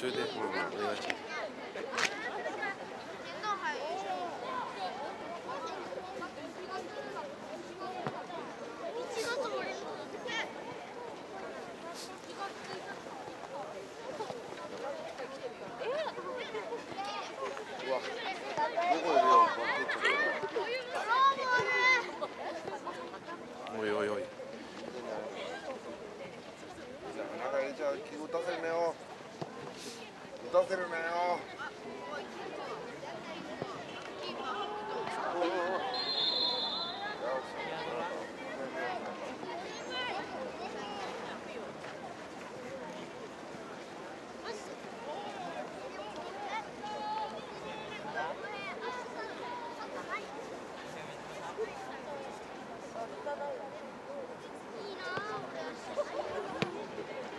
中で、うん、お願いしますうわどこで出ようかおいおいおい中入れちゃう打たせるなよ打たせるなよ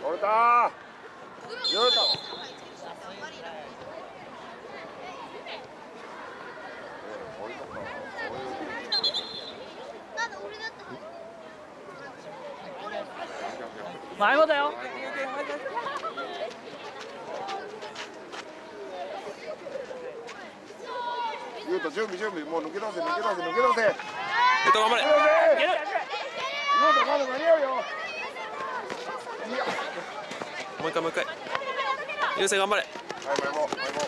折れた折れた折れたか前もだよゆうと準備。もう抜け出せ抜け出せ抜け出せ。えっと頑張れ。抜け出せいけうとまだ間に合うよ。いや。もう一回もう一回。優勢頑張れ。はい前も前も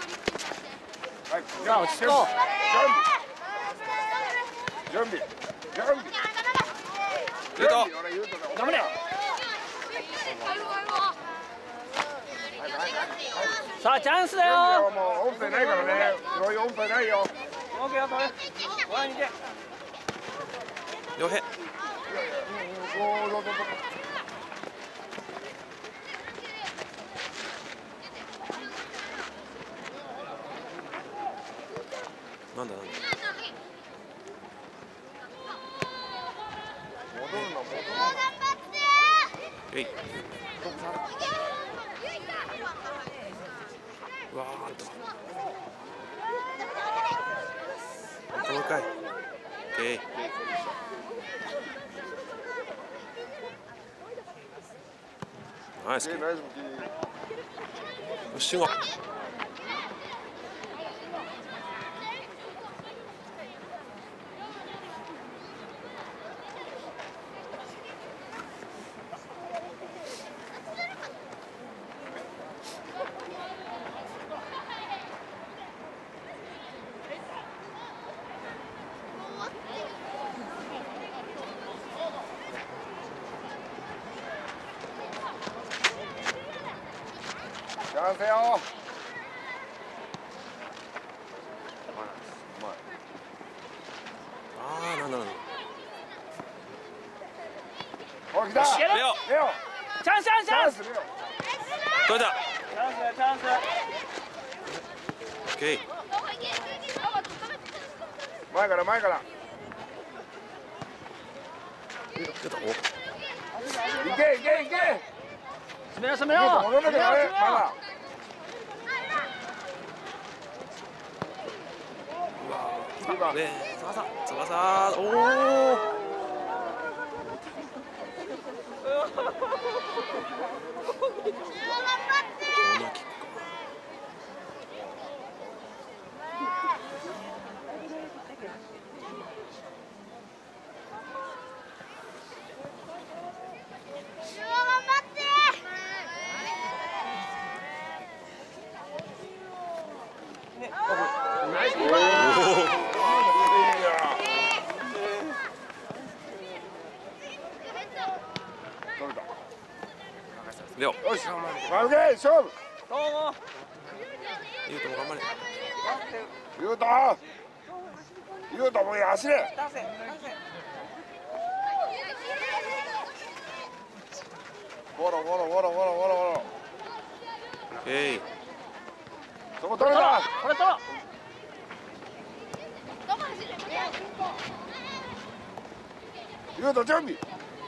はいさあ落ち着こ準備。準備。準備。ゆうと俺ゆうと頑張れ。さあチャンスだよ。もう音声ないからね。そういう音声ないよオッケーよこれ前に行け洋平おおどうぞどうぞなんだなんだ戻るな戻るえいうわーっともう一回オッケーナイスな。えナイス向き慎吾チャンスよああなんだなんだおい来た。いけるレオ。レオ。チャンスチャンス。チャンス。チャンスレオ取れたチャンスだよチャンス。オッケー前から前から。いけいけいけ攻めろ攻めろちょっと戻れてあれまだ翼翼。おおコーナーキックかナイスおお取れたレオよしマウケ勝負。どうも。ゆうとも頑張れゆうと。ゆうともう走れ。ゴロゴロゴロゴロゴロゴロ。オッケーそこ取れた。これ取ろうゆうと準備。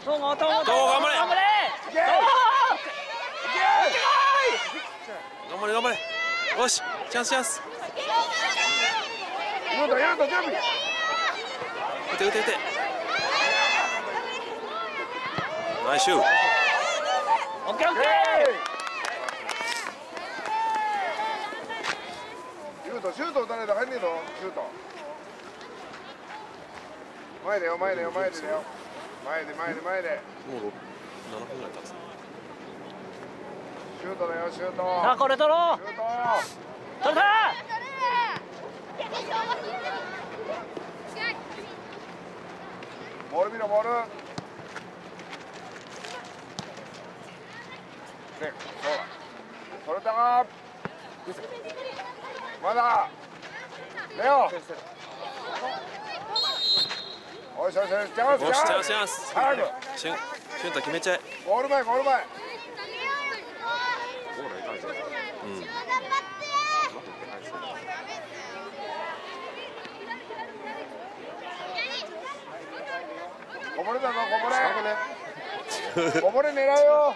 どうもどうも。どうも頑張れ。頑張れいけ頑張れ頑張れ。よしチャンスチャンス。打て打て打て。ナイスシュー。オッケーオッケー。トシュート打たれたら入んねえぞシュート。前でよ前でよ前でだよ。前で前で前で。もうろ7分ぐらい経つシュートだよシュート。さあこれ取ろシュートう取れた。ボール見ろボール。でそうだ。取れたか？まだ。レオ。おいしよしよしチャンス。よしチャンスチチャンス。早くシュンシュンタ決めちゃえ。ゴール前ゴール前ぼれだぞこぼれ。こぼれ狙えよ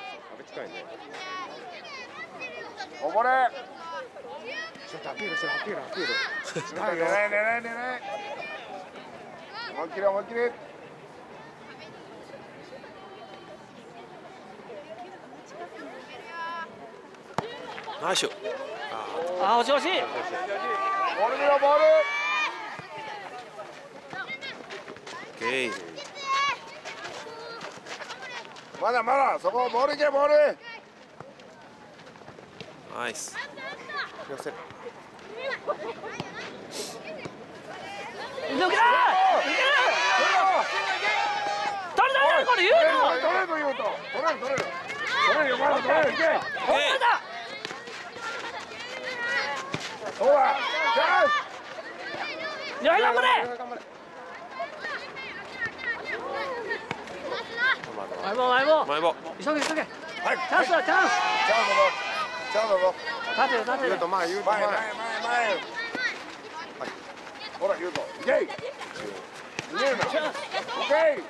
こぼれ。ちょっとアピールしてアピールアピール。狙い狙い狙い狙い。思いっきり思いっきり。ナイスあ惜しい惜し。いボール見ろボール。オッケーまだまだそこボールいけボール。ナイス。寄せる。取れたこれ言うの取れれると取れる取れる取れるよまだ取れるいけ取れたそうだチャンいや頑張れ前も。前も。前棒急げ急げ。スはい。チャンスだチャンス。チャンスチャンス立てる立てる。前言うと前前前前ほら言うといけい逃げるな。オッケー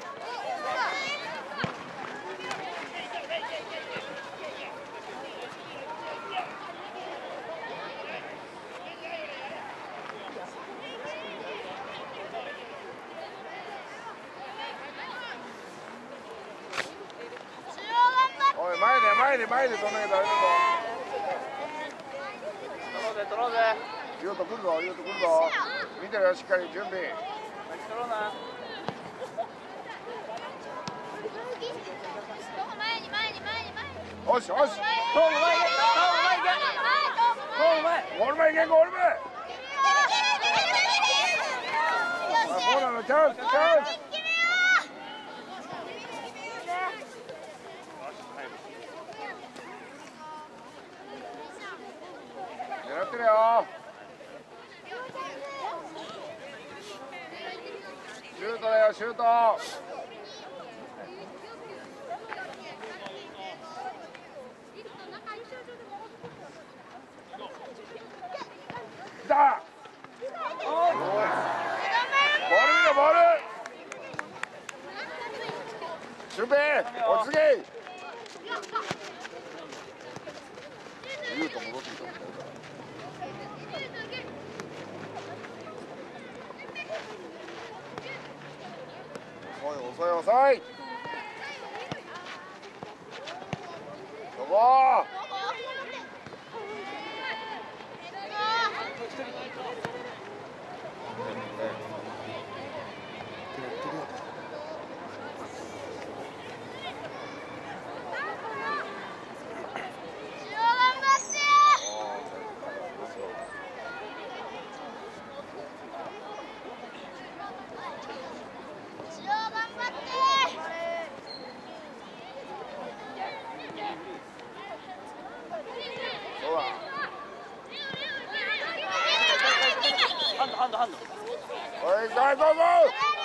おい前で前で前で止めたらダメだぞ。取ろうぜ取ろうぜ。言うと来るぞ言うと来るぞ。見てるよしっかり準備。取ろうな。よしよし。トーム前行けトーム前行け。トーム前ゴール前。行けゴール前あそうなのチャンスチャンスってるよ。シュートだよシュート来たボール見ろボールシュウペイ落ち着けユウト戻ってきた遅い遅い。where is Go, go, go!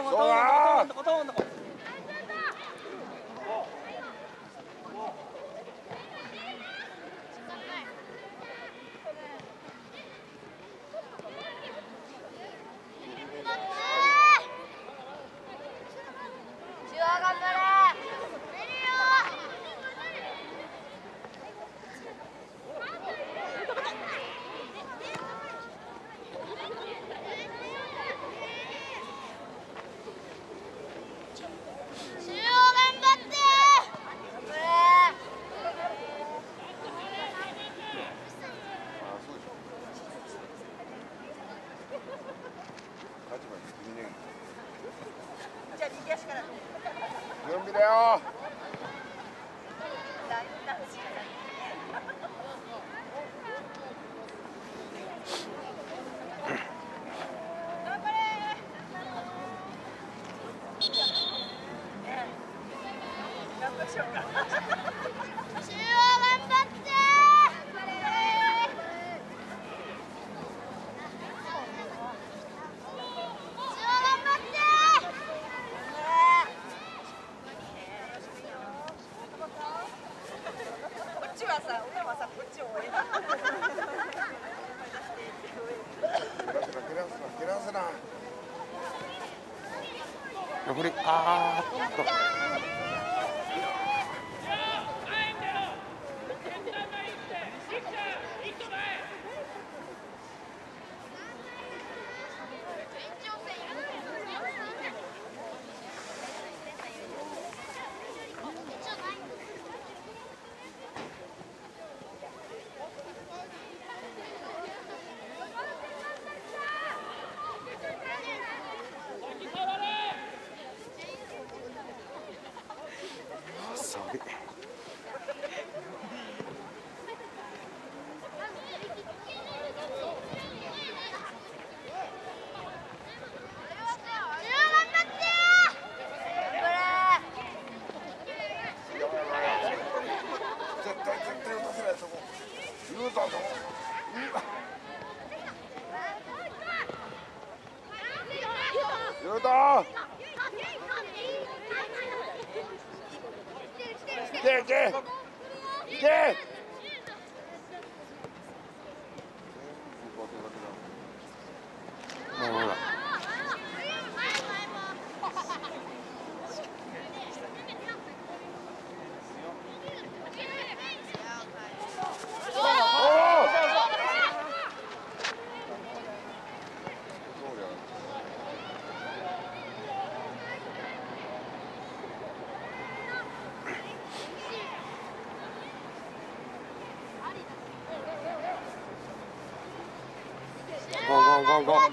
トームそうだトームトームトームじゃあ右足から準備だよラインダンス頑張れ頑張りましょうか中央頑張って中央頑張ってこっちはさ、親はさ、こっちを追えな。蹴らせな蹴らせな蹴らせな残りあーっと sorry 絶対絶対打たせないそこ言うたぞ言うたいけいけいけもうほらゴーゴーゴーゴー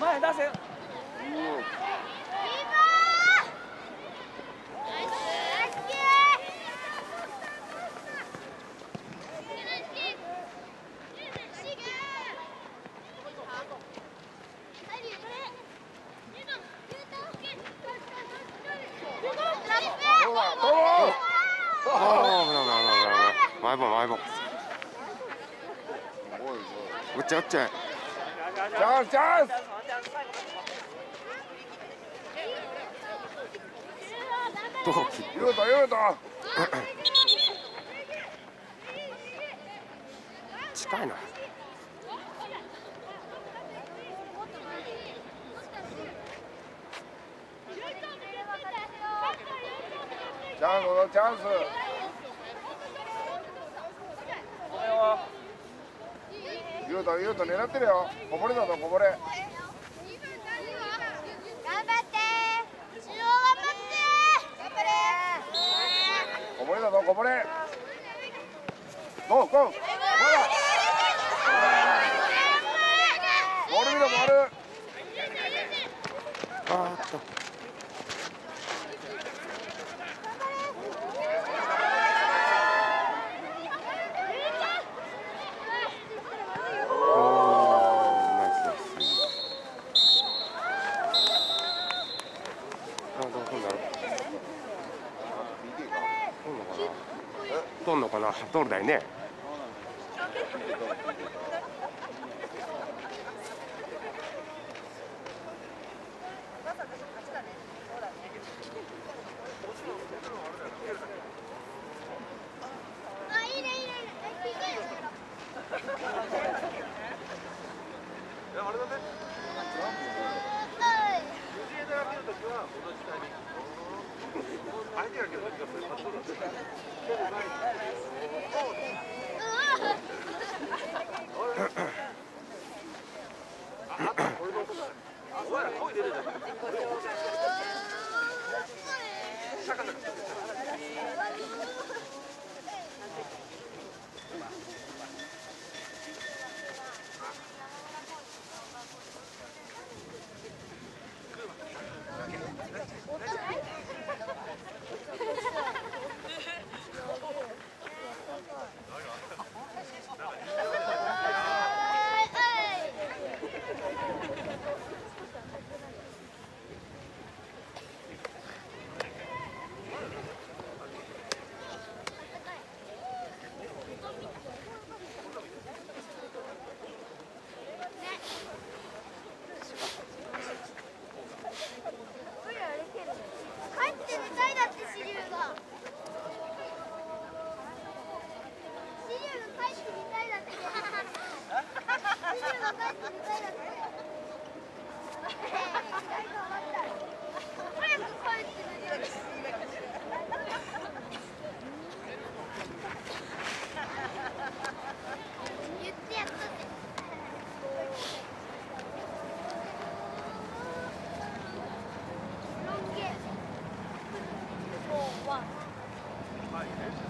前出せ。どうだどうあー危ない危ない危ない危ない前棒前棒打っちゃう打っちゃうチャンスチャンスどう切言うた言うた。近いな。チャンスチャンス。言うた言うた狙ってるよ。こぼれだぞこぼれ頑張って中央頑張って頑張れこぼれ。だぞこぼれゴーゴー。ゴーだボール見ろボール。あーっとおーナイスナイスあどうどうだろう PK か取んのかな取るだよねあ、俺の音だ。お前ら声出るじゃん。yeah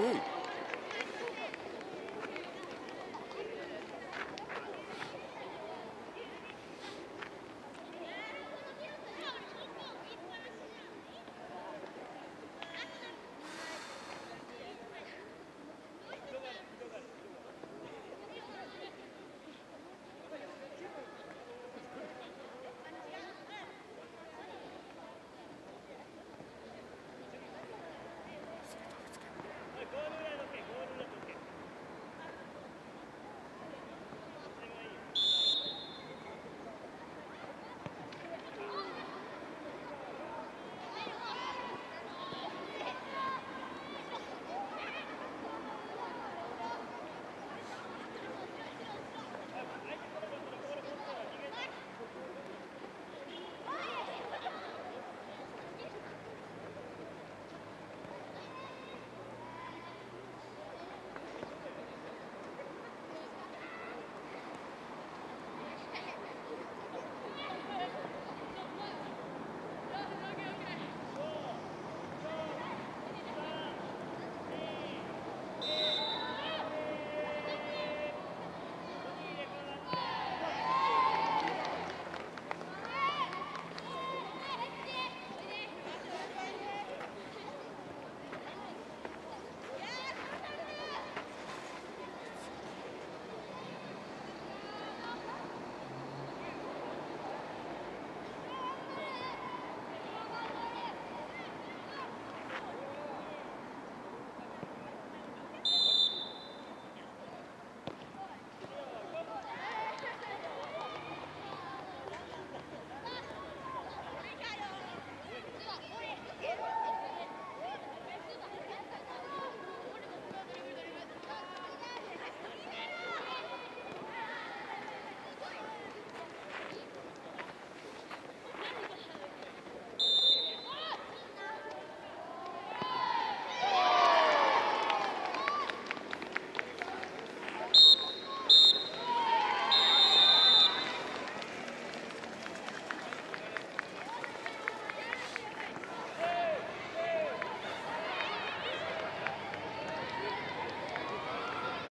うん